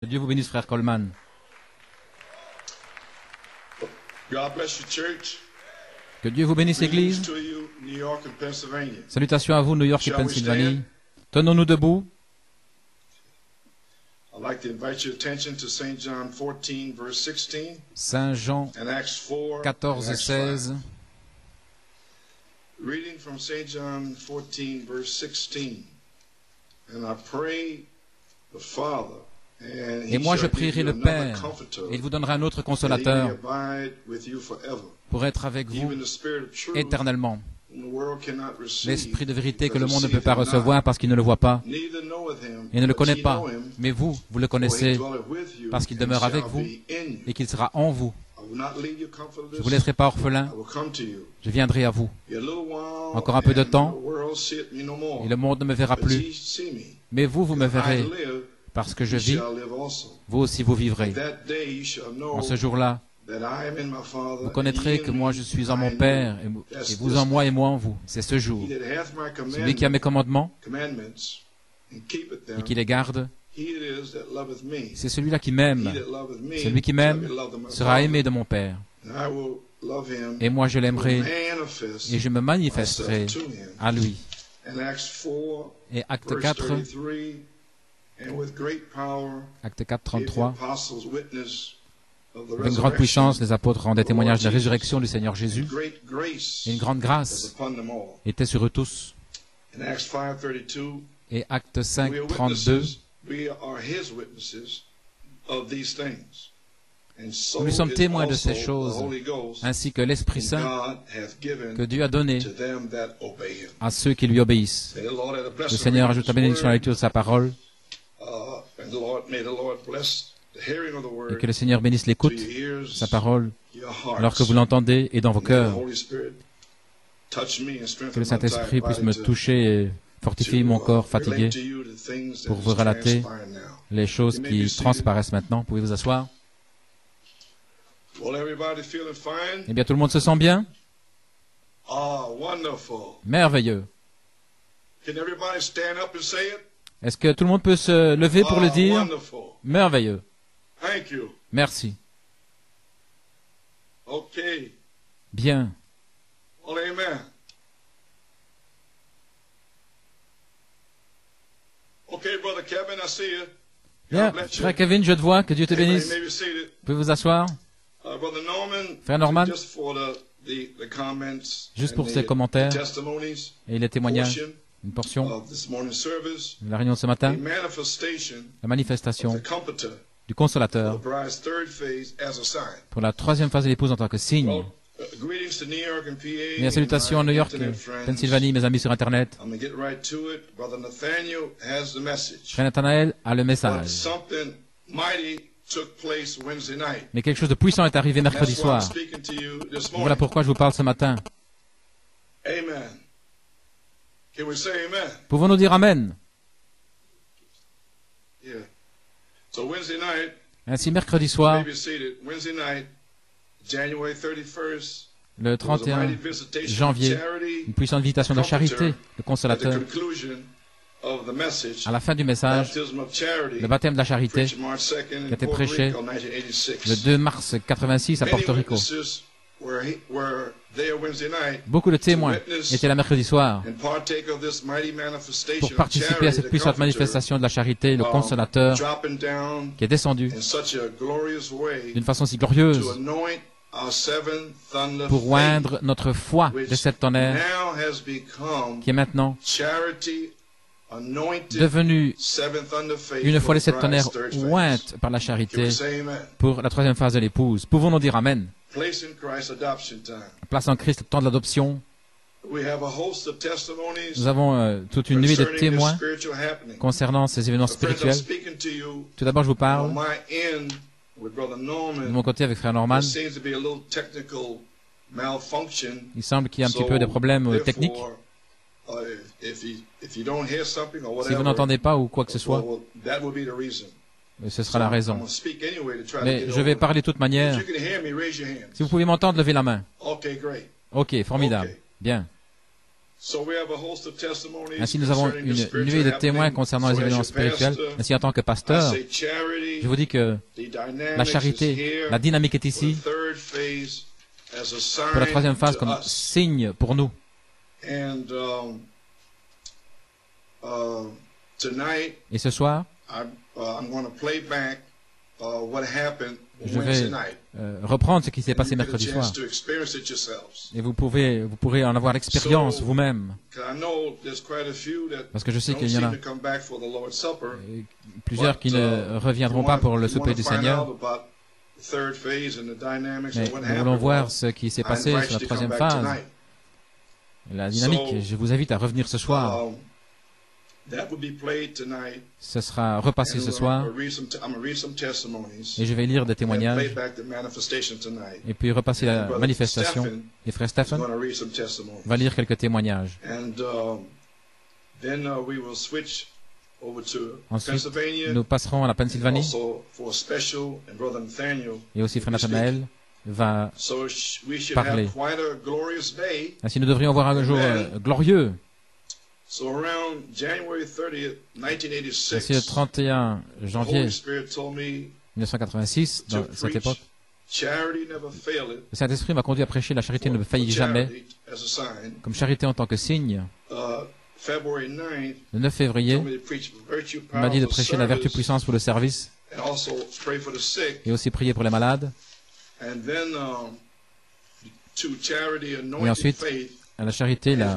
Que Dieu vous bénisse, frère Coleman. Que Dieu vous bénisse, Église. Salutations à vous, New York et Pennsylvanie. Tenons-nous debout. I'd like to invite your attention to St. John 14, verse 16, Saint Jean and Acts 4, 14, and Acts 16. 5. Reading from St. John 14, verse 16. And I pray the Father, Et moi je prierai le Père, et il vous donnera un autre consolateur pour être avec vous éternellement. L'Esprit de vérité que le monde ne peut pas recevoir parce qu'il ne le voit pas et ne le connaît pas. Mais vous, vous le connaissez parce qu'il demeure avec vous et qu'il sera en vous. Je ne vous laisserai pas orphelin, je viendrai à vous. Encore un peu de temps. Et le monde ne me verra plus. Mais vous, vous me verrez parce que je vis, vous aussi vous vivrez. En ce jour-là, vous connaîtrez que moi je suis en mon Père et vous en moi et moi en vous. C'est ce jour. Celui qui a mes commandements et qui les garde, c'est celui-là qui m'aime. Celui qui m'aime sera aimé de mon Père. Et moi je l'aimerai et je me manifesterai à lui. And Acts 4, Et acte verse 4, acte 4, gave the 33. apostles witness of the Avec une grande puissance, les apôtres rendaient témoignage de la résurrection du Seigneur Jésus. Et une grande grâce était sur eux tous. In Acts 5, 32, Et acte 5, we are 32. witnesses, we are his witnesses of these things. And so Nous sommes témoins de ces choses, ainsi que l'Esprit Saint que Dieu a donné à ceux qui lui obéissent. Le Seigneur ajoute la bénédiction à la lecture de sa parole et que le Seigneur bénisse l'écoute sa parole alors que vous l'entendez et dans vos cœurs. Que le Saint-Esprit puisse me to- toucher et fortifier mon corps fatigué pour vous relater les choses qui transparaissent maintenant. Pouvez vous asseoir? Eh bien, tout le monde se sent bien? Ah. Merveilleux. Est-ce que tout le monde peut se lever pour le dire? Merveilleux. Merci. Bien. Bien. Frère Kevin, je te vois. Que Dieu te bénisse. seated. Pouvez vous asseoir Uh, Frère Norman, juste pour ces commentaires et les témoignages, une portion de la réunion de ce matin, la manifestation du consolateur pour la troisième phase de l'épouse en tant que signe. Uh. Mes salutations à New York. Pennsylvanie, mes amis sur Internet. Frère Nathanaël a le message. Mais quelque chose de puissant est arrivé mercredi soir. Voilà pourquoi je vous parle ce matin. Amen. Can we say amen? Pouvons-nous dire Amen? Yeah. So Wednesday night, Ainsi, mercredi soir, may be seated. Wednesday night, January 31st, le there was a 31 mighty visitation janvier, une puissante invitation de la charité, le consolateur. À la fin du message, baptism of charity, le baptême de la charité, preached March 2nd qui a in été Puerto prêché Rico, 1986. le 2 mars 86 à Porto Rico. Beaucoup de témoins étaient là mercredi soir pour participer à cette puissante manifestation de la charité, le um, consolateur, qui est descendu d'une façon si glorieuse pour oindre notre foi de has become qui est maintenant faith une fois les sept tonnerres ointes par la charité pour la troisième phase de l'épouse. Pouvons-nous dire Amen? Place en Christ, le temps de l'adoption. Nous avons euh, toute une nuit de témoins concernant ces événements spirituels. Tout d'abord, je vous parle de mon côté avec frère Norman. Il semble qu'il y a un petit peu de problèmes euh, techniques. Si whatever, vous n'entendez pas ou quoi que ce soit, well, well, that will be the reason. ce sera la raison. Mais je vais parler de toute manière. you can hear me, raise your hand. Si vous pouvez m'entendre, levez la main. Okay, great. Ok, formidable. Bien. So we have a host of testimonies Ainsi, nous avons une nuée de témoins concernant les événements spirituels. Ainsi, en tant que pasteur, je vous dis que la charité, la dynamique est ici pour la troisième phase comme us. signe pour nous. Et ce soir, I'm, uh, I'm going to play back uh, what happened Je vais euh, reprendre ce qui s'est And passé mercredi soir. Et vous pouvez, vous pourrez en avoir l'expérience vous-même. Parce que je sais qu'il y en a plusieurs qui uh, ne reviendront pas pour le souper du Seigneur. Mais nous voulons voir ce qui s'est passé sur la troisième phase. La dynamique. Je vous invite à revenir ce soir. Um. Ce sera repassé ce soir. Et je vais lire des témoignages. Et puis repasser la manifestation. Et frère Stephen va lire quelques témoignages. Um, uh, Ensuite. Nous passerons à la Pennsylvanie. Et aussi frère Nathanaël va... Parler. Ainsi nous devrions avoir un jour euh, glorieux. So around January 30th, Ainsi le 1986, 31 the janvier Holy Spirit told me 1986, to dans cette époque, charity never faileth. le Saint-Esprit m'a conduit à prêcher la charité ne faillit jamais, comme charité en tant que signe. Uh, February 9th, Le 9 he février, il m'a dit de prêcher la vertu puissance pour le service et aussi prier pour les malades. And then um, anointed ensuite, À la charité, la,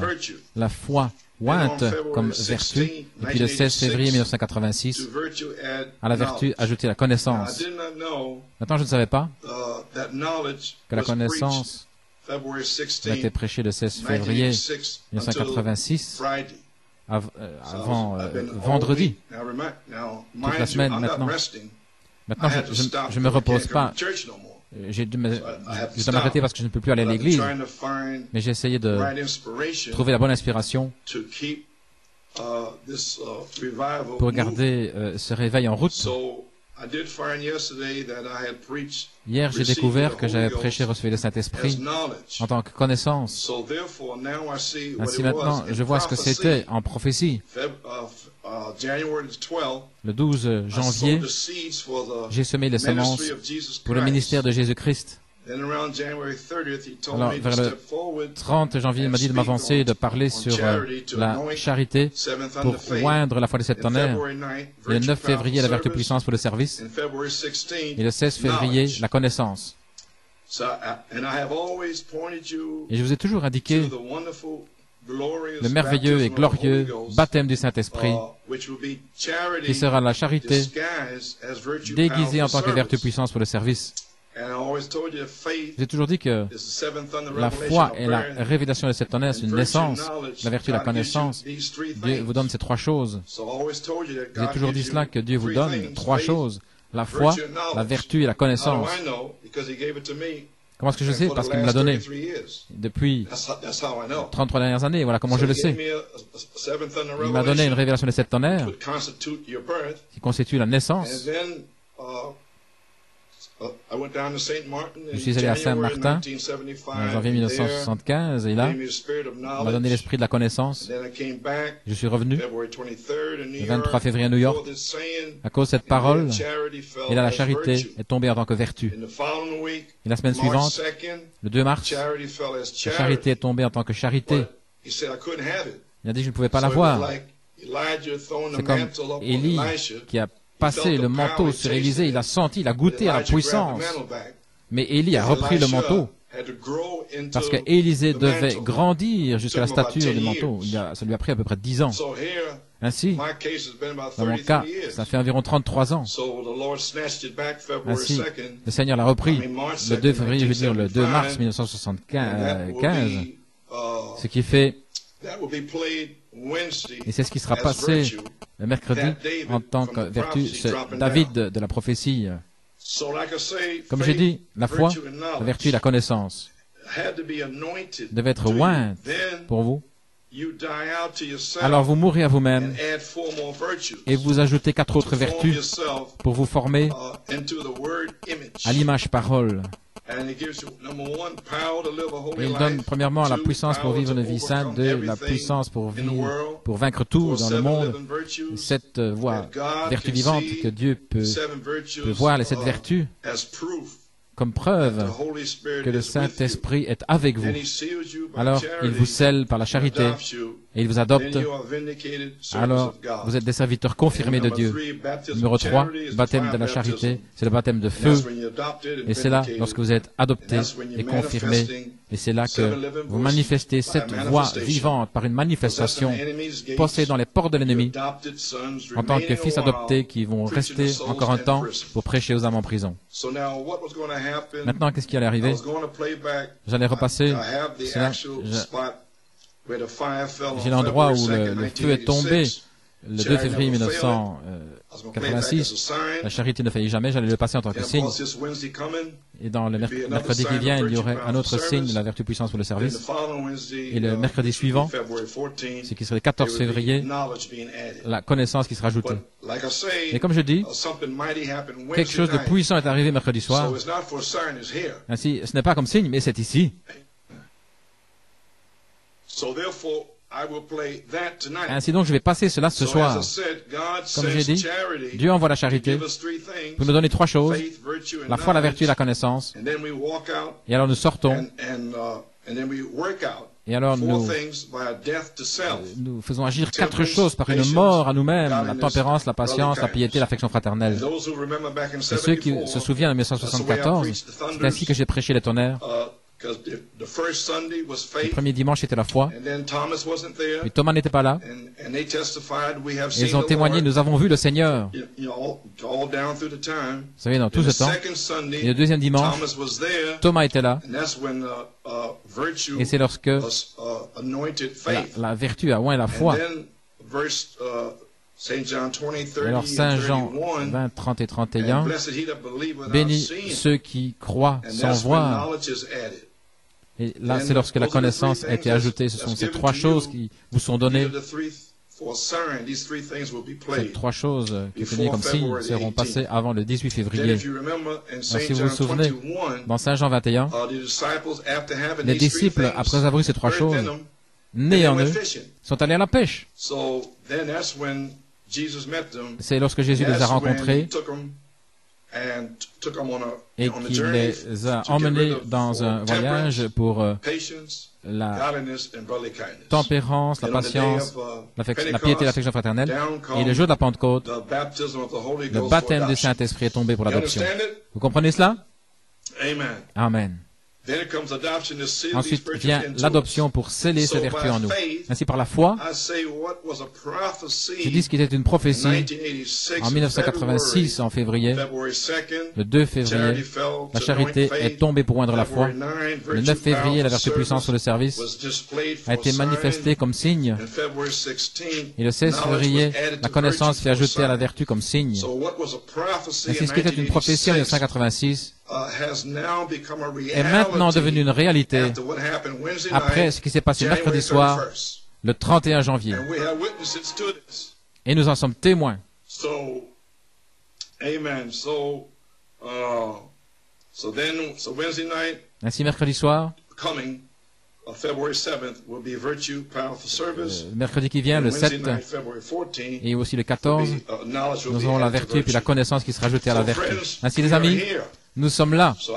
la foi ointe comme vertu. Et puis le 16 février To 1986, virtue add à la vertu ajouter la connaissance. Maintenant, je ne savais pas uh, que la connaissance a été 16, prêchée le 16 février 1986 until 1986 Friday. av- euh, avant euh, vendredi. now, la semaine maintenant. Maintenant, je je me repose pas. Euh, J'ai dû m'arrêter parce que je ne peux plus aller à l'église. trying to find Mais j'ai essayé the de trouver la bonne inspiration to keep uh, this uh, revival pour garder euh, ce réveil en route. Hier, j'ai découvert que j'avais prêché, reçu le Saint-Esprit en tant que connaissance. Ainsi maintenant, je vois ce que c'était en prophétie. Uh, uh, January the 12th, Le 12 I janvier, j'ai semé les semences pour le ministère de Jésus-Christ. Then around January 30th, he told Alors, vers le step forward 30 janvier, il m'a dit de m'avancer et de parler sur euh, la charité pour oindre la foi de sept tonnerres. February 9th, Et le virtue, 9 février, la vertu puissance pour le service. And February 16th, Et le 16 février, la connaissance. You Et je vous ai toujours indiqué le merveilleux et glorieux Ghost, bâtême du Saint-Esprit, uh, qui sera la charité déguisée en tant que vertu puissance pour le service. J'ai toujours dit que la foi et la révélation de cette tonnerre, c'est une naissance. La vertu et la connaissance. Dieu vous donne ces trois choses. J'ai toujours dit cela, que Dieu vous donne trois choses. La foi, la vertu et la connaissance. Comment est-ce que je sais? Parce qu'il me l'a donné 33 years. depuis That's how, that's how I know. 33 dernières années. Voilà comment je le sais. Il m'a donné une révélation de cette tonnerre which would constitute your birth. qui constitue la naissance. Je suis allé à Saint-Martin 1975. En janvier and there, 1975, et là, il m'a donné l'esprit de la connaissance. And then I came back Je suis revenu February 23rd in New le 23 York février à New York à cause de cette parole. Et là, la charité est tombée en tant que vertu. In the following week, Et la semaine March suivante, 2nd, le 2 mars, la charité est tombée en tant que charité. But he said I couldn't have it. Il a dit que je ne pouvais pas l'avoir. C'est comme Élie qui a passé le manteau sur Élisée. Il a senti, il a goûté à la puissance. Mais Élie a repris le manteau parce que Élisée devait grandir jusqu'à la stature du 10 manteau. Il a, ça lui a pris à peu près 10 ans. Ainsi, dans mon 33 cas, ça fait environ 33 ans. Ainsi, 2nd. le Seigneur l'a repris le 2 2nd, février, le 2 mars 1975, and that will 1975, be, uh, ce qui fait, et c'est ce qui sera as passé le mercredi en tant que vertu, c'est David de la prophétie. Comme j'ai dit, la foi, la vertu et la connaissance devaient être ointes pour vous. Alors vous mourrez à vous-même et vous ajoutez quatre autres vertus pour vous former uh, à l'image parole. Et il donne premièrement la puissance pour vivre une vie sainte, deux, la puissance pour vivre, pour vaincre tout dans le monde. Cette voie, vertu vivante que Dieu peut, peut voir, les sept vertus comme preuve que le Saint-Esprit est avec vous. Alors, il vous scelle par la charité et il vous adopte. Alors, vous êtes des serviteurs confirmés de Dieu. Numéro 3, baptême de la charité, c'est le baptême de feu. Et c'est là, lorsque vous êtes adopté et confirmé, et c'est là que vous manifestez cette voix vivante par une manifestation possédant les portes de l'ennemi. en tant que fils adoptés qui vont rester encore un temps pour prêcher aux âmes en prison. Maintenant, qu'est-ce qui allait arriver? J'allais repasser. J'ai l'endroit où le, feu est tombé le 2 février 1986. La charité ne faillit jamais, j'allais le passer en tant que signe. Et dans le mercredi qui vient, il y aurait un autre signe de la vertu puissance pour le service. Et le mercredi suivant, ce qui serait le 14 février, la connaissance qui sera ajoutée. Et comme je dis, quelque chose de puissant est arrivé mercredi soir. Ainsi, ce n'est pas comme signe, mais c'est ici. Ainsi donc, je vais passer cela ce soir. Comme j'ai dit, Dieu envoie la charité pour nous donner trois choses, la foi, la vertu et la connaissance. Et alors nous sortons. Et alors nous, nous faisons agir quatre choses par une mort à nous-mêmes, la tempérance, la patience, la piété, l'affection fraternelle. Et ceux qui se souviennent de 1974, c'est ainsi que j'ai prêché les tonnerres. Le premier dimanche était la foi. Et Thomas n'était pas là. ils ont témoigné, nous avons vu le Seigneur. Vous savez, dans tout ce temps. Et le deuxième dimanche, Thomas était là. Uh, uh, et c'est lorsque uh, la, vertu a oint la foi. Alors Saint Jean 20, 30 et 31, bénis ceux qui croient sans voir. Et là, c'est lorsque la connaissance a été ajoutée. Ce sont ces trois choses qui vous sont données. Ces trois choses qui étaient comme signes seront passées avant le 18 février. si vous vous souvenez, dans Saint Jean 21, uh, les disciples, après avoir eu ces trois choses, nés en eux, sont allés à la pêche. C'est lorsque Jésus les a rencontrés et qu'il les a emmenés dans un voyage pour euh, la tempérance, la patience, la piété et l'affection fraternelle. Et le jour de la Pentecôte, le baptême du Saint-Esprit est tombé pour l'adoption. Vous comprenez cela? Amen. Ensuite vient l'adoption pour sceller ses vertus en nous. Ainsi, par la foi, je dis ce qui était une prophétie en 1986, en février, le 2 février, la charité est tombée pour moindre la foi. Le 9 février, la vertu puissance sur le service a été manifestée comme signe. Et le 16 février, la connaissance fait ajouter à la vertu comme signe. Ainsi, ce qui était une prophétie en 1986, est maintenant devenu une réalité après ce qui s'est passé mercredi soir, le 31 janvier. Et nous en sommes témoins. Ainsi, mercredi soir, euh, mercredi qui vient, le 7, et aussi le 14, uh, nous aurons la vertu et puis la connaissance qui sera ajoutée à la vertu. Ainsi, les amis, nous sommes là. Je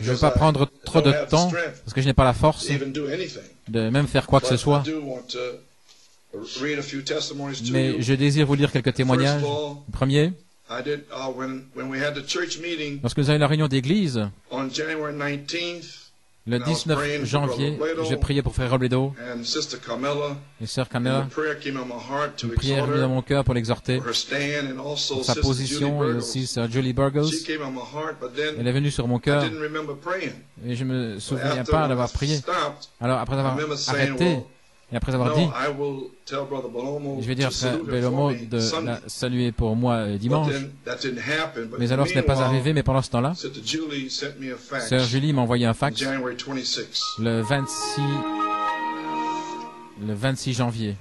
ne veux pas prendre trop de temps parce que je n'ai pas la force de même faire quoi que ce soit. Mais je désire vous lire quelques témoignages. Premier, uh, lorsque nous avons la réunion d'église, le 19 janvier, j'ai prié pour Frère Robledo et Sœur Camilla. Une prière est venue dans mon cœur pour l'exhorter. Pour sa position et aussi Sœur Julie Burgos. Elle est venue sur mon cœur et je ne me souviens pas d'avoir prié. Alors après avoir arrêté, et après avoir dit, je vais dire frère Belomo de la saluer pour moi euh, dimanche. Mais alors ce n'est pas arrivé, mais pendant ce temps-là, Sœur Julie m'a envoyé un fax le 26, le 26 janvier.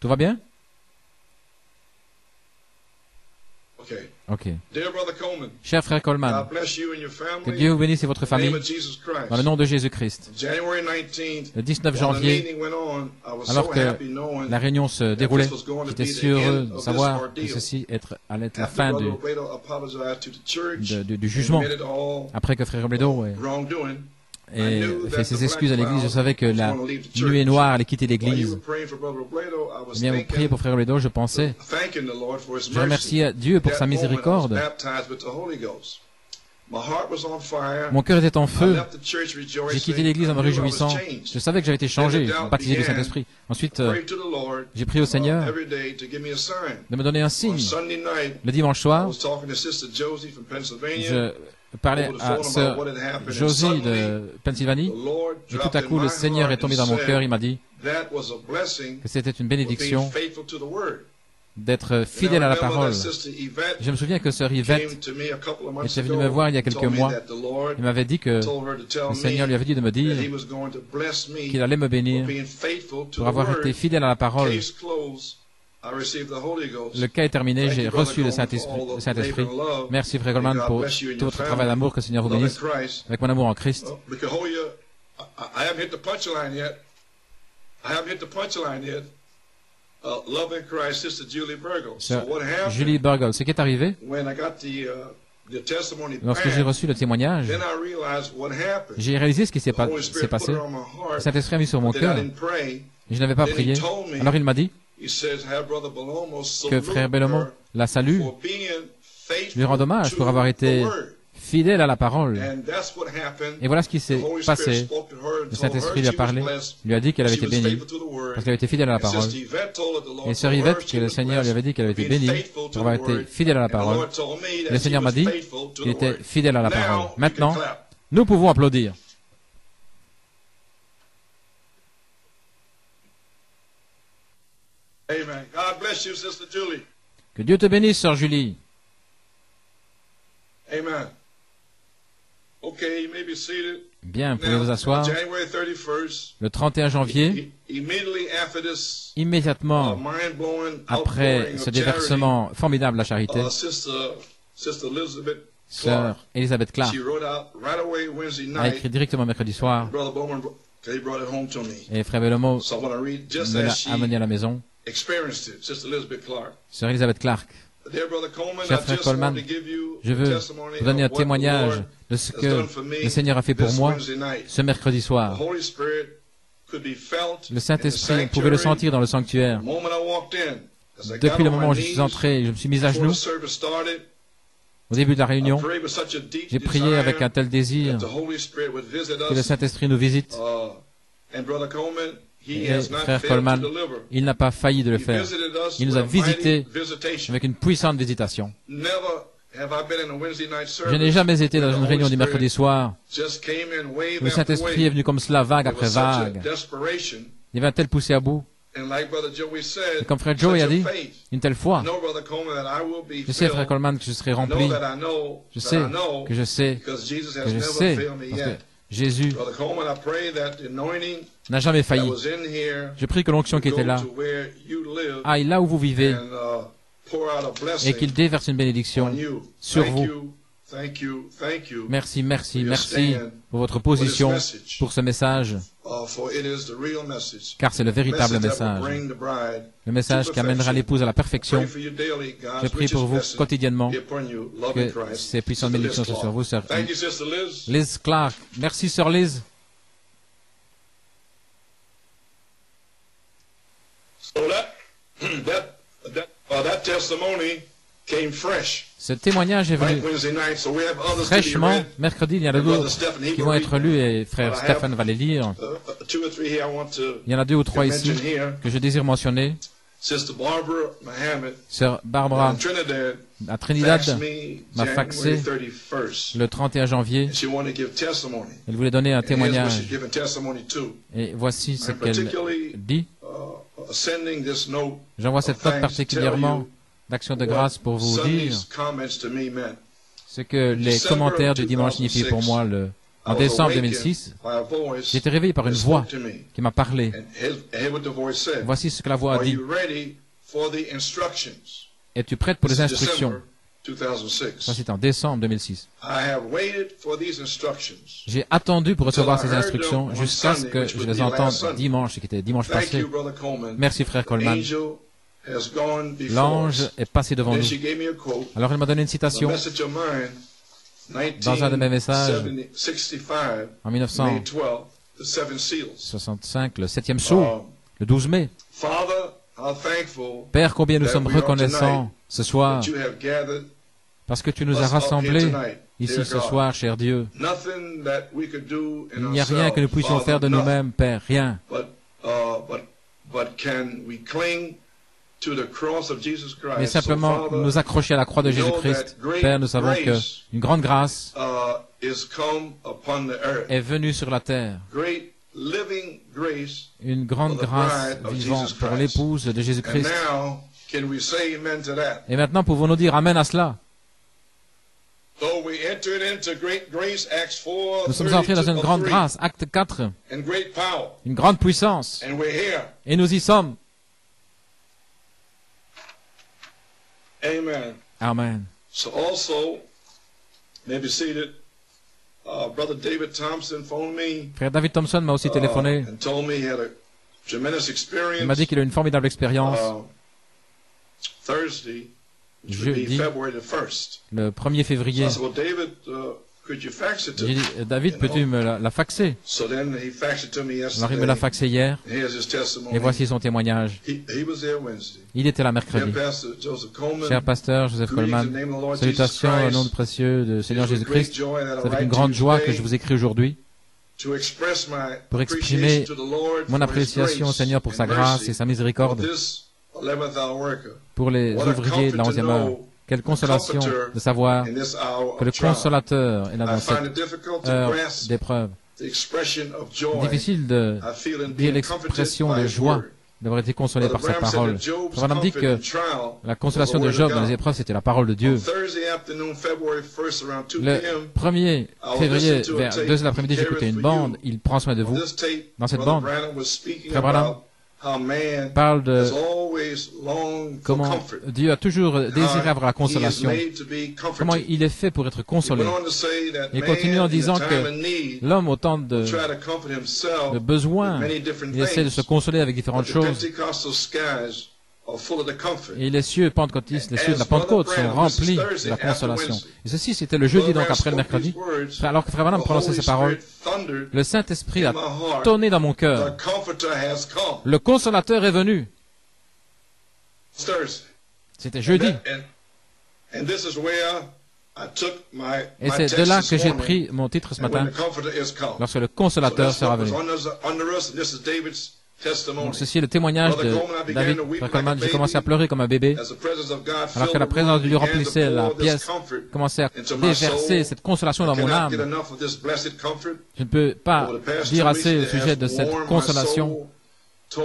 Tout va bien? Ok. Cher frère Coleman, que Dieu vous bénisse et votre famille dans le nom de Jésus-Christ. Le 19 janvier, alors que la réunion se déroulait, j'étais sûr de savoir que ceci allait être la fin du, du jugement. Après que frère Robledo et fait ses excuses à l'église. Je savais que la nuée noire allait quitter l'église. Eh bien, vous priez pour Frère Robledo, je pensais. Je remercie Dieu pour sa miséricorde. Mon cœur était en feu. J'ai quitté l'église en me réjouissant. Je savais que j'avais été changé, baptisé du Saint-Esprit. Ensuite, euh, j'ai prié au Seigneur de me donner un signe. Le dimanche soir, je parlais à sœur Josie de Pennsylvanie, et tout à coup le Seigneur est tombé dans mon cœur, il m'a dit que c'était une bénédiction d'être fidèle à la parole. Je me souviens que sœur Yvette était venue me voir il y a quelques mois. Il m'avait dit que le Seigneur lui avait dit de me dire qu'il allait me bénir pour avoir été fidèle à la parole. Le cas est terminé, j'ai reçu le Saint-Esprit. Merci, Frère Goldman, pour tout votre travail d'amour, que le Seigneur vous bénisse, avec mon amour en Christ. Julie Burgle, ce qui est arrivé, uh, lorsque j'ai reçu le témoignage, j'ai réalisé ce qui s'est passé. Le Saint-Esprit a mis sur mon cœur, je n'avais pas prié. Alors il m'a dit, que frère Bellomo la salue, lui rend hommage pour avoir été fidèle à la parole. Et voilà ce qui s'est passé. Le Saint-Esprit lui a parlé, lui a dit qu'elle avait été bénie, parce qu'elle avait été fidèle à la parole. Et sœur Yvette, que le Seigneur lui avait dit qu'elle avait été bénie pour avoir été fidèle à la parole. le Seigneur m'a dit qu'il était fidèle à la parole. Maintenant, nous pouvons applaudir. Amen. God bless you, Sister Julie. Que Dieu te bénisse, Sœur Julie. Amen. Okay, you may be seated. Bien, vous pouvez vous asseoir. Le 31 janvier, immédiatement après ce déversement formidable de la charité, uh, Sœur Elizabeth Clark a écrit directement mercredi soir et Frère Bellomo me l'a amené à la maison. Sœur Elizabeth Clark, cher frère Coleman, je veux vous donner un témoignage de ce que le Seigneur a fait pour moi ce mercredi soir. Le Saint-Esprit, on pouvait le sentir dans le sanctuaire. Depuis le moment où je suis entré, je me suis mis à genoux. Au début de la réunion, j'ai prié avec un tel désir que le Saint-Esprit nous visite. Et frère Coleman, il n'a pas failli de le faire. Il nous a visités avec une puissante visitation. Je n'ai jamais été dans une réunion du mercredi soir où le Saint-Esprit est venu comme cela, vague après vague. Il y avait un tel poussé à bout. Et comme frère Joe a dit, une telle foi. Je sais, frère Coleman, que je serai rempli. Je sais que je sais que je sais, parce que Jésus. N'a jamais failli. Je prie que l'onction qui était là aille là où vous vivez uh, et qu'il déverse une bénédiction sur vous. Merci, merci, merci pour votre position, pour ce message, car c'est le véritable message, le message qui amènera l'épouse à la perfection. Je prie pour vous quotidiennement que ces puissantes bénédictions soient sur vous, sœur Liz. Clark. Merci, sœur Liz. Ce témoignage est venu fraîchement. Mercredi, il y en a d'autres qui vont être lus et frère Stephen va les lire. Uh, il y en a deux ou trois ici que je désire mentionner. Sœur Barbara à Trinidad m'a faxé le 31 janvier. Elle voulait donner un témoignage. Et voici ce qu'elle dit. J'envoie cette note particulièrement d'action de grâce pour vous dire ce que les commentaires du dimanche signifient pour moi. Le, en décembre 2006, j'ai été réveillé par une voix qui m'a parlé. Voici ce que la voix a dit. Es-tu prête pour les instructions? Ça, en décembre 2006. J'ai attendu pour recevoir ces instructions jusqu'à ce que je les entende dimanche, qui était dimanche passé. Merci, frère Coleman. L'ange est passé devant nous. Alors, il m'a donné une citation dans un de mes messages en 1965, le septième sceau, le 12 mai. Père, combien nous sommes reconnaissants ce soir parce que tu nous as rassemblés ici ce soir, cher Dieu. Il n'y a rien que nous puissions faire de nous-mêmes, Père, rien. Mais simplement nous accrocher à la croix de Jésus-Christ. Père, nous savons que une grande grâce est venue sur la terre. Une grande grâce vivante pour l'épouse de Jésus-Christ. Et maintenant, pouvons-nous dire Amen à cela? Nous sommes entrés dans une grande grâce, acte 4, une grande puissance, et nous y sommes. Amen. Amen. So also, maybe seated, uh, Brother David Thompson phoned me. Frère David Thompson m'a aussi téléphoné. Uh, and told me he had a tremendous experience. Il m'a dit qu'il a une formidable expérience. Uh, Thursday, jeudi, le 1er février. So David, uh, J'ai dit, David, peux-tu me la, la faxer? Il me l'a faxé hier, et voici son témoignage. Il était là mercredi. Cher pasteur Joseph Coleman, salutations au nom de précieux de Seigneur Jésus-Christ. C'est avec une grande joie que je vous écris aujourd'hui pour exprimer mon appréciation au Seigneur pour sa grâce et sa miséricorde. pour les ouvriers de la 11e heure. Quelle consolation de savoir que le consolateur est là dans cette heure d'épreuve. Difficile de dire l'expression de joie d'avoir été consolé par sa parole. Frère dit que la consolation de Job dans les épreuves, c'était la parole de Dieu. Le 1er février, vers 2 de l'après-midi, j'écoutais une bande. Il prend soin de vous. Dans cette bande, Frère Branham parle de comment Dieu a toujours désiré avoir la consolation, comment il est fait pour être consolé. Il continue en disant que l'homme, au temps de, de besoins, il essaie de se consoler avec différentes choses. Et les cieux pentecôtistes, les cieux de la Pentecôte sont remplis de la consolation. Et ceci, c'était le jeudi, donc après le mercredi. Alors que Frère Branham prononçait ces paroles, le Saint-Esprit a tonné dans mon cœur. Le consolateur est venu. C'était jeudi. Et c'est de là que j'ai pris mon titre ce matin, lorsque le consolateur sera venu. Donc ceci est le témoignage de David Coleman. J'ai commencé à pleurer comme un bébé, alors que la présence de Dieu remplissait la pièce, commençait à déverser cette consolation dans mon âme. Je ne peux pas dire assez au sujet de cette consolation. J'ai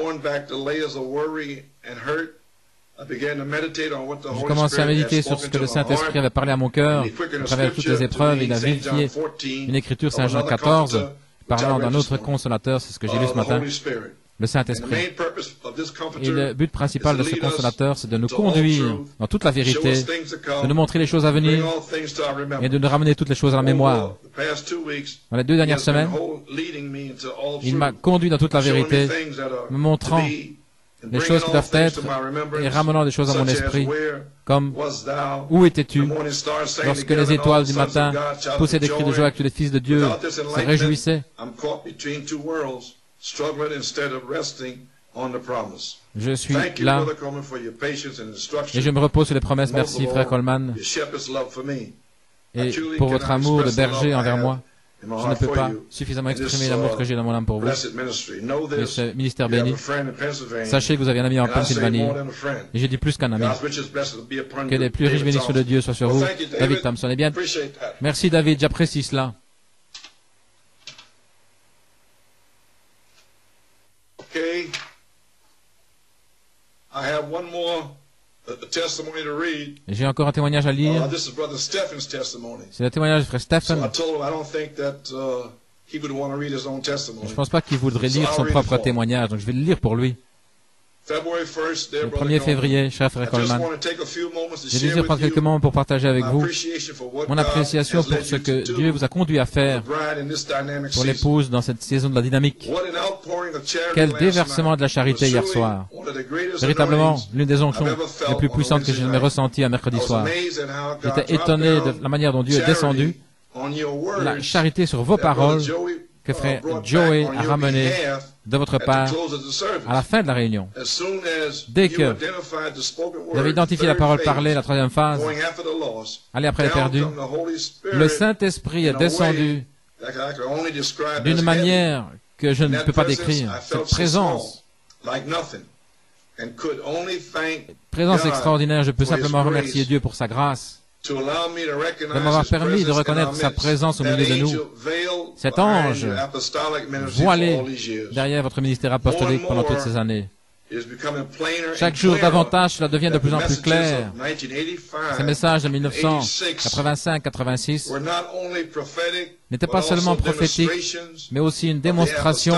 commencé à méditer sur ce que le Saint-Esprit avait parlé à mon cœur à travers toutes les épreuves. Il a vérifié une écriture Saint Jean 14 parlant d'un autre consolateur, c'est ce que j'ai lu ce matin le Saint-Esprit. Et le but principal de ce consolateur, c'est de nous conduire dans toute la vérité, de nous montrer les choses à venir et de nous ramener toutes les choses à la mémoire. Dans les deux dernières semaines, il m'a conduit dans toute la vérité, me montrant les choses qui doivent être et ramenant des choses à mon esprit, comme où étais-tu lorsque les étoiles du matin poussaient des cris de joie que tous les fils de Dieu se réjouissaient je suis là et je me repose sur les promesses. Merci, frère Coleman. Et pour votre amour de berger envers moi, je ne peux pas suffisamment exprimer l'amour que j'ai dans mon âme pour vous. Et ce ministère béni, sachez que vous avez un ami en Pennsylvanie. Et j'ai dit plus qu'un ami. Que les plus riches bénissements de Dieu soient sur vous. David Thompson. Eh bien, merci David, j'apprécie cela. Okay. I have one more uh, testimony to read. J'ai encore un témoignage à lire. Uh, this is Brother Stephen's testimony. C'est le témoignage de frère Stephen. So I told him I don't think that uh, he would want to read his own testimony. Je pense pas qu'il voudrait lire son propre témoignage, donc je vais le lire pour lui. Le 1er février, cher frère Coleman, j'ai désiré prendre quelques moments pour partager avec vous mon appréciation pour ce que Dieu vous a conduit à faire pour l'épouse dans cette saison de la dynamique. Quel déversement de la charité hier soir. Véritablement, l'une des onctions les plus puissantes que j'ai jamais ressenties un mercredi soir. J'étais étonné de la manière dont Dieu est descendu, la charité sur vos paroles que frère Joey a ramené de votre part à la fin de la réunion. Dès que vous avez identifié la parole parlée, la troisième phase, aller après les perdus, le Saint-Esprit est descendu d'une manière que je ne peux pas décrire. Cette présence, présence extraordinaire, je peux simplement remercier Dieu pour sa grâce de m'avoir permis de reconnaître sa présence au milieu de nous. Cet ange voilé derrière votre ministère apostolique pendant toutes ces années. Chaque jour davantage, cela devient de plus en plus clair. Ces messages de 1985-86 n'étaient pas seulement prophétiques, mais aussi une démonstration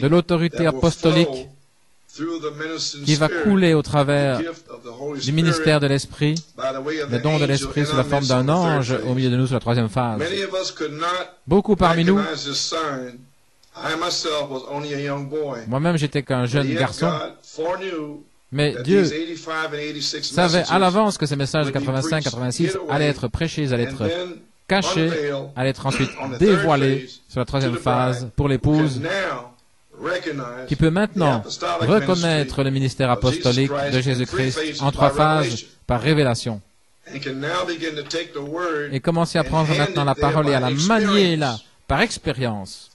de l'autorité apostolique qui va couler au travers du ministère de l'Esprit, le don de l'Esprit sous la forme d'un ange au milieu de nous sur la troisième phase. Beaucoup parmi nous, moi-même j'étais qu'un jeune garçon, mais Dieu savait à l'avance que ces messages de 85-86 allaient être prêchés, allaient être cachés, allaient être ensuite dévoilés sur la troisième phase pour l'épouse qui peut maintenant reconnaître le ministère apostolique de Jésus-Christ en trois phases par révélation. Et commencer à prendre maintenant la parole et à la manier là par expérience.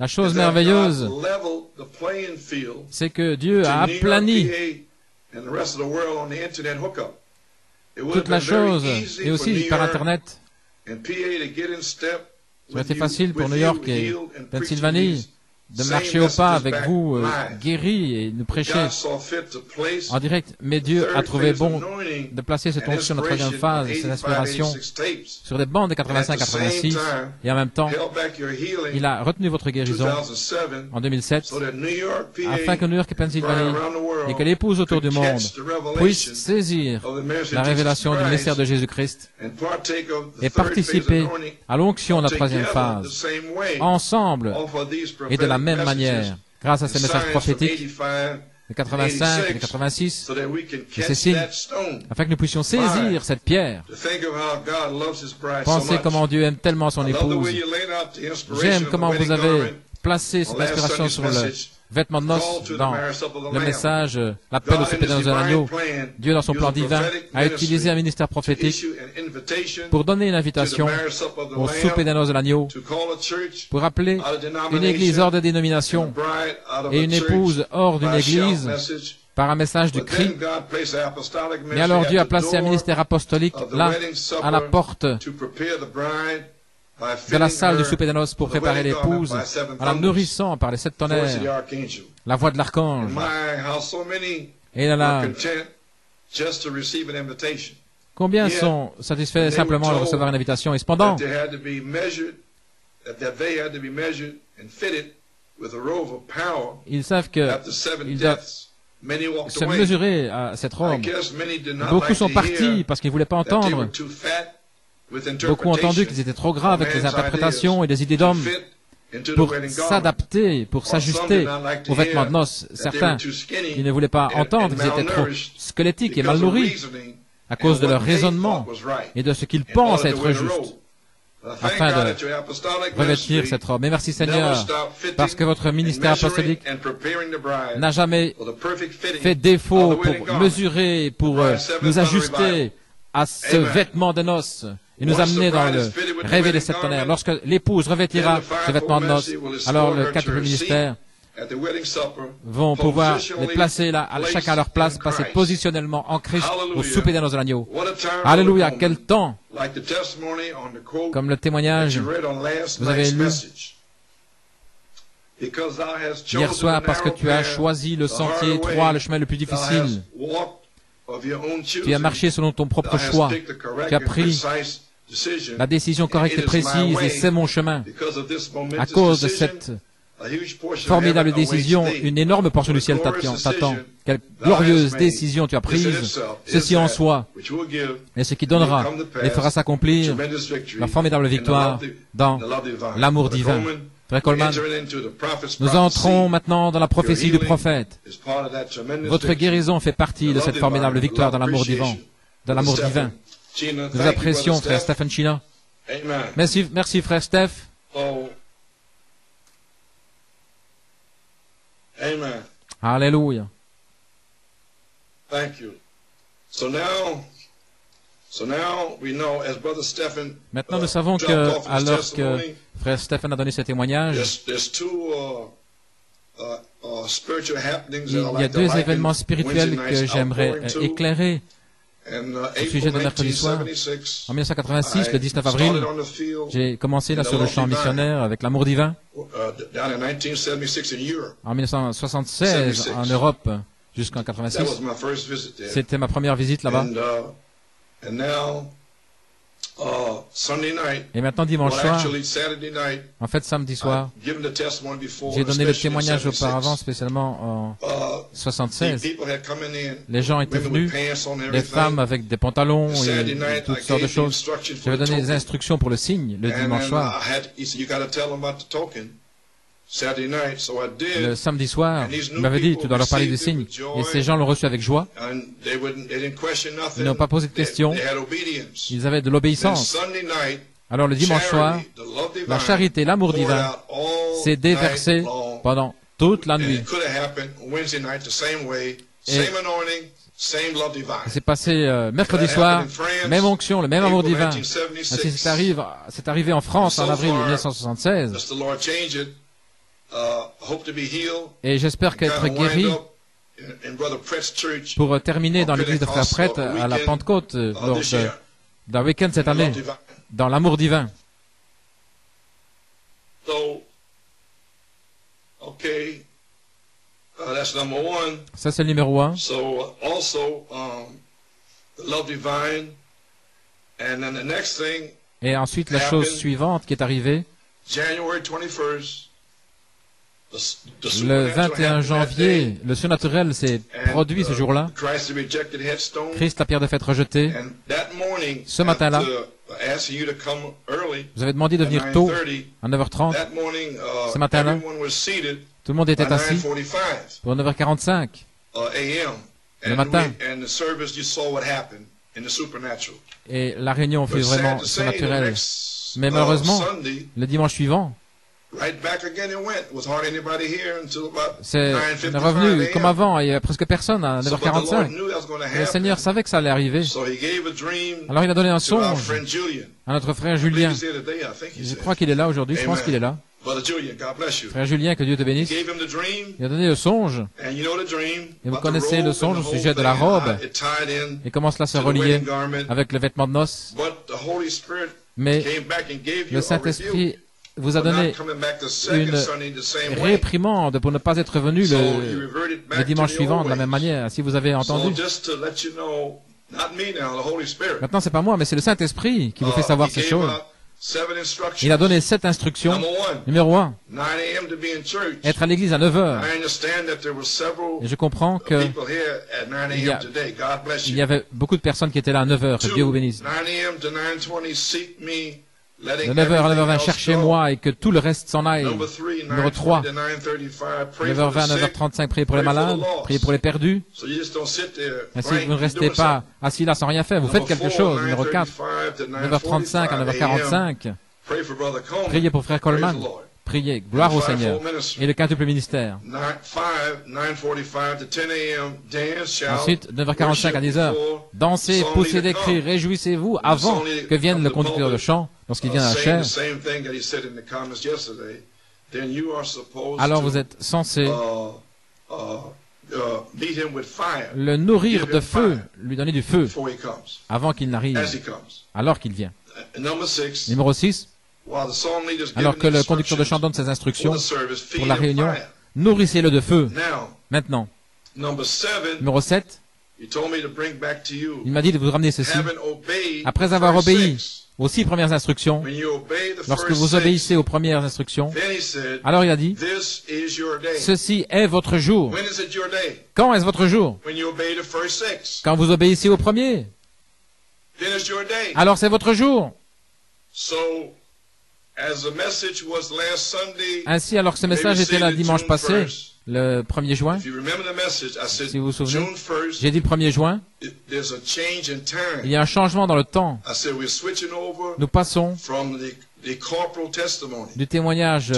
La chose merveilleuse, c'est que Dieu a aplani toute la chose, et aussi par Internet. Ça aurait été facile pour New York et Pennsylvanie de marcher au pas avec vous, euh, guéri, et nous prêcher en direct. Mais Dieu a trouvé bon de placer cette onction de troisième phase, cette inspiration, sur des bandes de 85-86, et en même temps, il a retenu votre guérison en 2007, afin que New York et Pennsylvanie, et que l'épouse autour du monde puissent saisir la révélation du mystère de Jésus-Christ et participer à l'onction de la troisième phase, ensemble et de la même manière, grâce à ces messages prophétiques de 85 et de 86, et ces signes, afin que nous puissions saisir cette pierre. Pensez comment Dieu aime tellement son épouse. J'aime comment vous avez placé cette inspiration sur le vêtement de noces dans le message, l'appel au souper dans un agneau. Dieu, dans son plan divin, a utilisé un ministère prophétique pour donner une invitation au souper des noces de l'agneau, pour appeler une église hors de dénomination et une épouse hors d'une église par un message du cri. Mais alors Dieu a placé un ministère apostolique là, à la porte de la salle du souper de pour préparer l'épouse, en la nourrissant par les sept tonnerres, la voix de l'archange. Et là, combien sont satisfaits simplement de recevoir une invitation et cependant, ils savent qu'ils doivent se mesurer à cette robe. Beaucoup sont partis parce qu'ils ne voulaient pas entendre Beaucoup ont entendu qu'ils étaient trop graves avec les interprétations et les idées d'hommes pour s'adapter, pour s'ajuster aux vêtements de noces. Certains, ils ne voulaient pas entendre qu'ils étaient trop squelettiques et mal nourris à cause de leur raisonnement et de ce qu'ils pensent être juste afin de revêtir cette robe. Mais merci Seigneur, parce que votre ministère apostolique n'a jamais fait défaut pour mesurer, pour euh, nous ajuster à ce vêtement de noces et nous amener dans le réveil des septonnaires. Lorsque l'épouse revêtira ce vêtement de noces, alors le quatre ministères vont pouvoir les placer là, chacun à leur place, passer positionnellement en Christ au souper des noces de l'agneau. Alléluia, quel temps. Comme le témoignage, vous avez lu hier soir parce que tu as choisi le sentier étroit, le chemin le plus difficile. Tu as marché selon ton propre choix. Tu as pris la décision correcte et précise, et c'est mon chemin. À cause de cette formidable décision, une énorme portion du ciel t'attend. Quelle glorieuse décision tu as prise. Ceci en soi et ce qui donnera et fera s'accomplir la formidable victoire dans l'amour divin. Frère Coleman, nous entrons maintenant dans la prophétie du prophète. Votre guérison fait partie de cette formidable victoire dans l'amour divin. Dans l'amour divin. Nous apprécions, frère Stephen China. Merci, merci, frère Steph. Amen. Alléluia. Thank you. So now, so now we know, as Brother Stephen, Maintenant, uh, nous savons dropped que, alors que frère Stephen a donné ce témoignage, there's, there's two uh, uh, uh, spiritual happenings il y a deux événements spirituels que j'aimerais euh, éclairer. Uh, au sujet de mercredi soir. 1976, En 1986, le 19 I avril, j'ai commencé là sur le champ missionnaire avec l'amour divin. uh, down in 1976 in Europe. En 1976, en Europe, jusqu'en That 86. was my first visit there. C'était ma première visite là-bas. Et maintenant, dimanche soir, actually Saturday night, en fait, samedi soir, j'ai donné le témoignage 76. auparavant, spécialement en Uh, the 76. people had come in, Les gens étaient venus, everything. femmes avec des pantalons et toutes I sortes de choses. J'avais donné des instructions pour le signe le dimanche soir. Le samedi soir, il m'avait dit, tu dois leur parler du signe. Et ces gens l'ont reçu avec joie. Ils n'ont pas posé de questions. Ils avaient de l'obéissance. Alors le dimanche soir, la charité, l'amour divin s'est déversé pendant toute la nuit. Et-. C'est passé euh, mercredi soir, même onction, le même amour divin. 1976. Ainsi, c'est arrivé, c'est arrivé en France en avril 1976. Et j'espère qu'être guéri pour euh, terminer dans l'église de Frères Prêtres à la Pentecôte euh, uh, lors d'un week-end cette année, dans l'amour divin. Uh. Ça, c'est le numéro un. Uh, um, Et ensuite, la chose suivante qui est arrivée, January 21st. the s- the le supernatural 21 happened that janvier, le surnaturel s'est and, produit ce uh, jour-là. Christ la pierre de fête rejetée. Ce matin-là, early, Vous avez demandé de venir tôt, 9:30, à 9h30. that morning, uh, Ce matin-là, Tout le monde était assis 9:45 pour 9h45. uh, a.m. Le matin. Et la réunion fut vraiment surnaturelle. Mais uh, malheureusement, Le dimanche suivant, right back again it went. Was hardly anybody here until about c'est 9:55 revenu comme avant, il n'y avait presque personne à So, but the Lord 9h45. knew that was going to Et le. Seigneur savait que ça allait arriver. So he gave a dream Alors il a donné un songe à notre frère Julien. Je crois qu'il est là aujourd'hui, je pense qu'il est là. Brother Julian, God bless you. Frère Julien, que Dieu te He bénisse. gave him the dream, Il a donné le songe. and you know the dream? Et vous connaissez le songe au sujet de la robe. how It tied in Et comment cela se reliait avec le vêtement de noces. But the Holy Spirit Mais came back and gave you le Saint-Esprit vous a donné une réprimande pour ne pas être venu le, dimanche suivant de la même manière, si vous avez entendu. Maintenant, c'est pas moi, mais c'est le Saint-Esprit qui vous fait Uh, savoir he ces choses. Il a donné sept instructions. Numéro un, 9 a.m. to be in church. être à l'église à 9 heures. I understand that there were several Et je comprends que people here at 9 il y a- il avait beaucoup de personnes qui étaient là à 9 heures. Que Dieu vous bénisse. 9 a.m. to 9:20, seek me, letting De 9h à everything 9h20, else cherchez go. moi et que tout le reste s'en aille. Numéro 3, 9:20 to 9:35, pray for 9h20 the sick. 9h35, priez pour les malades, priez pour les perdus. Ainsi, vous ne restez pas assis là sans rien faire. Vous faites quelque chose. Numéro 4, 9:35 to 9h35 à 9:45 a.m. 9h45, Pray for Brother Coleman. priez pour frère Coleman. Priez. Gloire au Seigneur. Et le quintuple ministère. 9, 5, 9:45 to 10 a.m. Dance, shout. Ensuite, 9h45 à worship 10h. before Dansez, poussez des cris, réjouissez-vous avant que vienne le conducteur de chant, lorsqu'il vient à la saying chair. Alors vous êtes censé uh, uh, uh, le nourrir de feu, lui donner du feu avant qu'il n'arrive, alors qu'il vient. Numéro 6, while the song leader's alors que le conducteur de chant donne ses instructions pour la réunion, nourrissez-le de feu. Maintenant, numéro 7, he told me to bring back to you, il m'a dit de vous ramener ceci. Après avoir obéi aux six premières instructions, lorsque vous obéissez aux premières instructions, alors il a dit, ceci est votre jour. Quand est-ce votre jour? Quand vous obéissez aux premiers. Alors c'est votre jour. Ainsi, alors que ce message était là dimanche passé, le 1er juin, si vous vous souvenez, j'ai dit le 1er juin, il y a un changement dans le temps. Nous passons du témoignage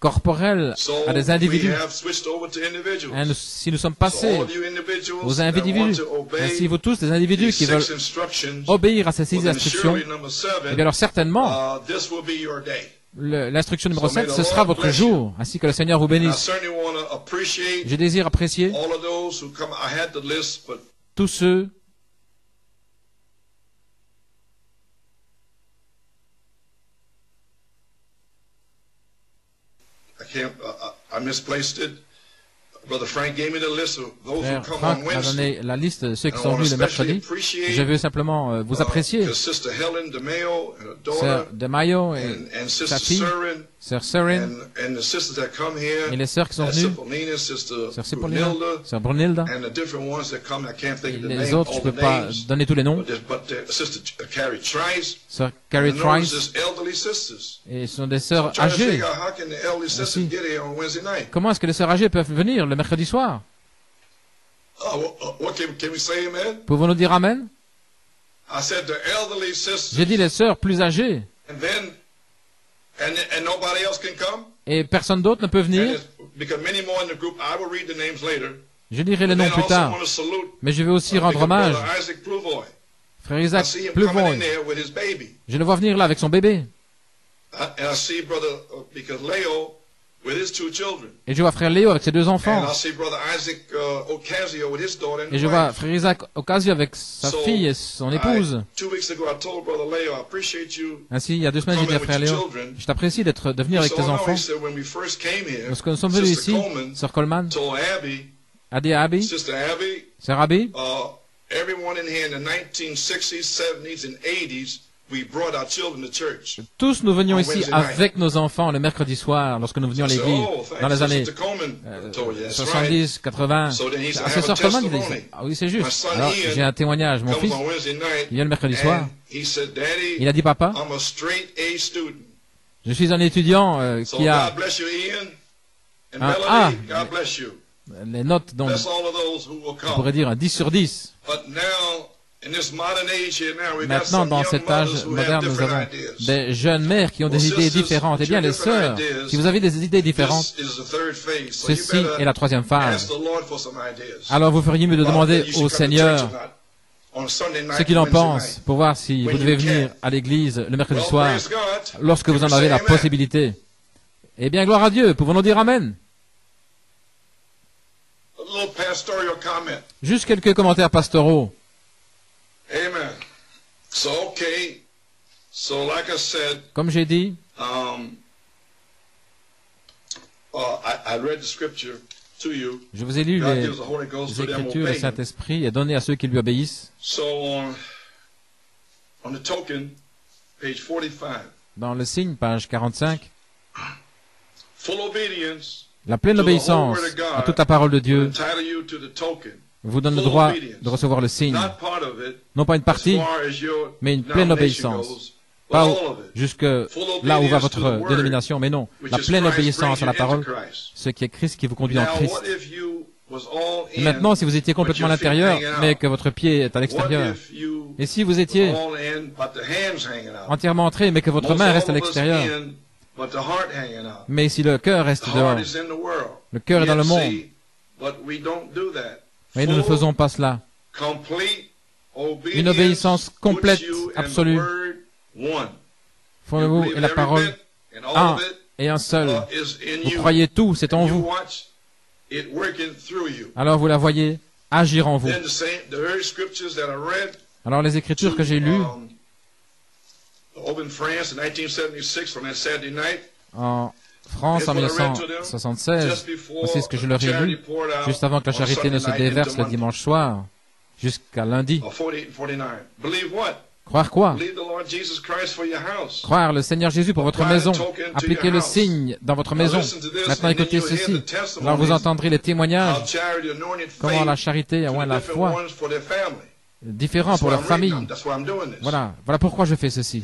corporel à des individus. si nous sommes passés aux individus, ainsi vous tous, des individus qui veulent obéir à ces six instructions, eh bien alors certainement, l'instruction numéro 7, ce sera votre jour, ainsi que le Seigneur vous bénisse. Je désire apprécier tous ceux I misplaced it. Frère Frank m'a donné la liste de ceux qui sont venus le mercredi. Je veux simplement euh, vous uh, apprécier. Sœur De Mayo et sa fille, Sœur Surin, et les sœurs qui sont venues, Sœur Cipollina, Sœur Brunilda, et les autres, je ne peux pas donner tous les noms. Sœur Carrie Trice, et ce sont des sœurs âgées. Comment est-ce que les sœurs âgées peuvent venir le mercredi soir? Uh, Pouvons-nous dire Amen? J'ai dit les sœurs plus âgées. Et personne d'autre ne peut venir? Je dirai les noms plus tard. Mais je vais aussi uh, rendre hommage. Frère Isaac Pluvoy. Je le vois venir là avec son bébé. Et je vois frère Léo avec ses deux enfants. Uh, et je vois frère Isaac Ocasio avec sa fille et son épouse. Ainsi, il y a deux semaines, j'ai dit à frère Léo, je t'apprécie d'être, de venir avec tes enfants. Lorsque nous sommes venus ici, Sœur Coleman a dit à Abby, Sœur Abby, everyone in here in the 1960s, 70s and 80s tous nous venions ici avec nos enfants le mercredi soir, lorsque nous venions à l'église, oh, dans les années 70, 80. Ah, c'est Sœur Coleman qui disait, ah oui, c'est juste. Alors, j'ai un témoignage. Mon fils, il vient le mercredi soir. Il a dit, papa, je suis un étudiant euh, qui a un A. Les notes, donc, on pourrait dire un 10 sur 10. Maintenant, dans cet âge moderne, nous avons des jeunes mères qui ont des idées différentes. Eh bien, les sœurs, si vous avez des idées différentes, ceci est la troisième phase. Alors, vous feriez mieux de demander au Seigneur ce qu'il en pense pour voir si vous devez venir à l'église le mercredi soir lorsque vous en avez la possibilité. Eh bien, gloire à Dieu. Pouvons-nous dire Amen? Juste quelques commentaires pastoraux. Amen. So, okay. So, like I said, Comme j'ai dit, um, uh, I, I read the scripture to you. je vous ai lu les, les Écritures, le Saint-Esprit est donné à ceux qui lui obéissent. So, on, on the token, page 45, Dans le signe, page 45, full obedience la pleine obéissance à toute la parole de Dieu vous donne le droit de recevoir le signe. Non pas une partie, mais une pleine obéissance. Pas jusque là où va votre dénomination, mais non. La pleine obéissance à la parole, ce qui est Christ qui vous conduit en Christ. maintenant, si vous étiez complètement à l'intérieur, mais que votre pied est à l'extérieur, et si vous étiez entièrement entré, mais que votre main reste à l'extérieur, mais si le cœur reste dehors, le cœur est dans le monde, mais nous ne faisons pas cela. Une obéissance complète, absolue. Fondez-vous et la parole, un et un seul. Vous croyez tout, c'est en vous. Alors vous la voyez agir en vous. Alors les écritures que j'ai lues en France en 1976. Voici ce que je leur ai lu juste avant que la charité ne se déverse le dimanche soir, jusqu'à lundi. Croire quoi? Croire le Seigneur Jésus pour votre maison. Appliquez le signe dans votre maison. Maintenant, écoutez ceci. Alors vous entendrez les témoignages, comment la charité et la foi différents pour leur famille. Voilà, voilà pourquoi je fais ceci.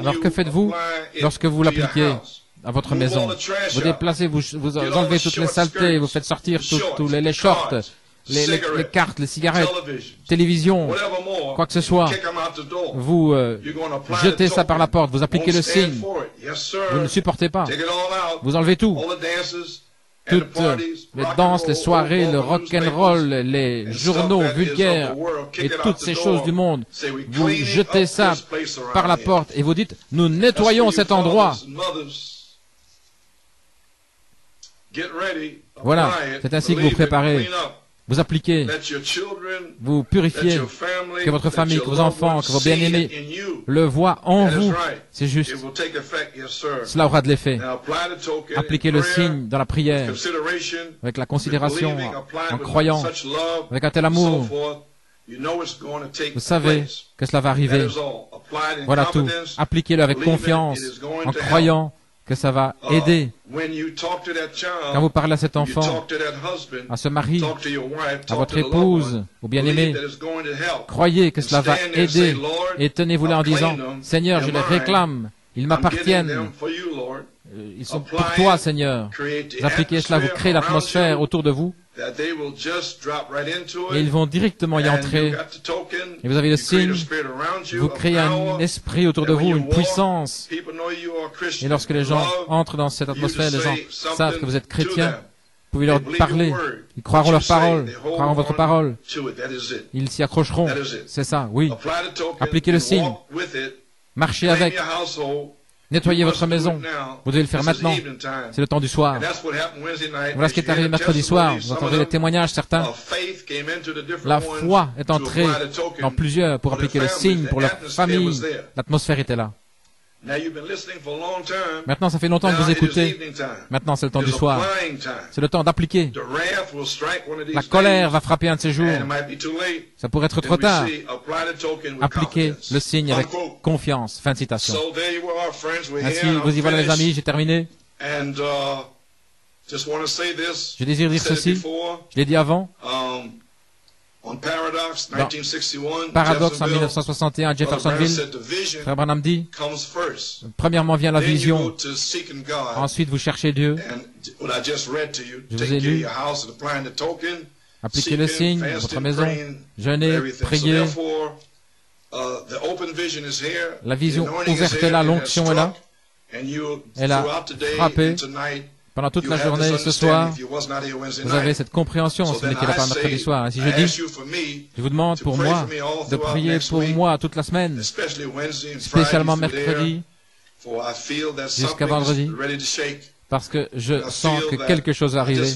Alors que faites-vous lorsque vous l'appliquez? À votre maison. Vous déplacez, vous, vous enlevez toutes les saletés, vous faites sortir tous les, les shorts, les, les, cartes, les cigarettes, télévision, quoi que ce soit. Vous euh, jetez ça par la porte, vous appliquez le signe. Vous ne supportez pas. Vous enlevez tout. Toutes les danses, les soirées, le rock and roll, les journaux vulgaires et toutes ces choses du monde. Vous jetez ça par la porte et vous dites, nous nettoyons cet endroit. Voilà, c'est ainsi que vous préparez. vous appliquez, vous purifiez, que votre famille, que vos enfants, que vos bien-aimés le voient en vous. C'est juste. Cela aura de l'effet. Appliquez le signe dans la prière, avec la considération, en croyant, avec un tel amour. Vous savez que cela va arriver. Voilà tout. Appliquez-le avec confiance, en croyant que ça va uh, aider. Quand vous parlez à cet enfant, à ce mari, à votre épouse, ou bien-aimé, croyez que cela va aider et tenez-vous là en disant, Seigneur, je les réclame, ils m'appartiennent. Euh, ils sont pour toi, Seigneur. Vous appliquez cela, vous créez l'atmosphère autour de vous et ils vont directement y entrer. Et vous avez le signe, vous créez un esprit autour de vous, une puissance. Et lorsque les gens entrent dans cette atmosphère, les gens savent que vous êtes chrétien. Vous pouvez leur parler. Ils croiront leur parole, croiront votre parole. Ils s'y accrocheront. C'est ça, oui. Appliquez le signe. Marchez avec. Nettoyez votre maison. Vous devez le faire maintenant. C'est le temps du soir. Voilà ce qui est arrivé mercredi soir. Vous entendez les témoignages, certains. La foi est entrée dans plusieurs pour appliquer le signe pour leur famille. L'atmosphère était là. Maintenant, ça fait longtemps que vous écoutez. Maintenant, c'est le temps du soir. C'est le temps d'appliquer. La colère va frapper un de ces jours. Ça pourrait être trop tard. Appliquez le signe avec confiance. Fin de citation. Ainsi, vous y voilà les amis, j'ai terminé. Uh, je désire dire ceci. Je l'ai dit avant. Um, Paradoxe en 1961 à Jeffersonville, Frère Branham dit, premièrement vient la vision, ensuite vous cherchez Dieu. Je vous ai lu, appliquez le signe, votre maison, jeûnez, priez. Uh, la vision ouverte est là, l'onction est là. Elle a frappé pendant toute la journée ce soir, vous avez cette compréhension si vous n'étiez pas mercredi soir. Et si je dis, je vous demande pour moi de prier pour moi toute la semaine, spécialement mercredi jusqu'à vendredi, parce que je sens que quelque chose va arriver.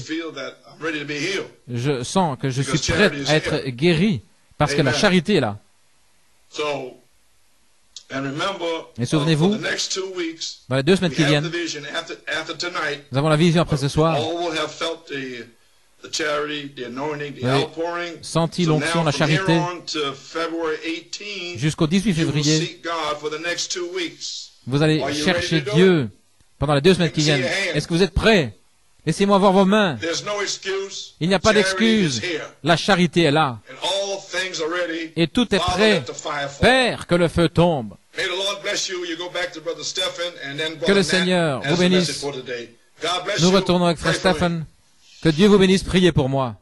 Je sens que je suis prêt à être guéri parce que la charité est là. Et souvenez-vous, dans les deux semaines qui viennent, nous avons la vision après ce soir. Vous avez senti l'onction, la charité. Jusqu'au 18 février, vous allez chercher Dieu pendant les deux semaines qui viennent. Est-ce que vous êtes prêts Laissez-moi voir vos mains. Il n'y a pas d'excuse. La charité est là. Et tout est prêt. Père, que le feu tombe. Que le Seigneur vous bénisse. Nous retournons avec Frère Stephen. Que Dieu vous bénisse. Priez pour moi.